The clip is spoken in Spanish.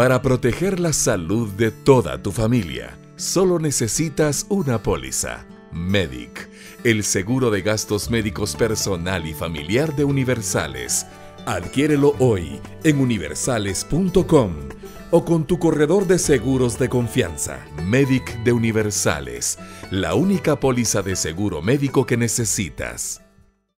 Para proteger la salud de toda tu familia, solo necesitas una póliza. Medic, el seguro de gastos médicos personal y familiar de Universales. Adquiérelo hoy en universales.com o con tu corredor de seguros de confianza. Medic de Universales, la única póliza de seguro médico que necesitas.